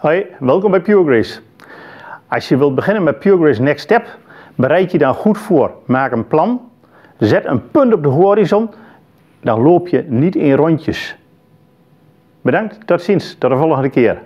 Hoi, welkom bij PureGrace. Als je wilt beginnen met PureGrace Next Step, bereid je dan goed voor. Maak een plan, zet een punt op de horizon, dan loop je niet in rondjes. Bedankt, tot ziens, tot de volgende keer.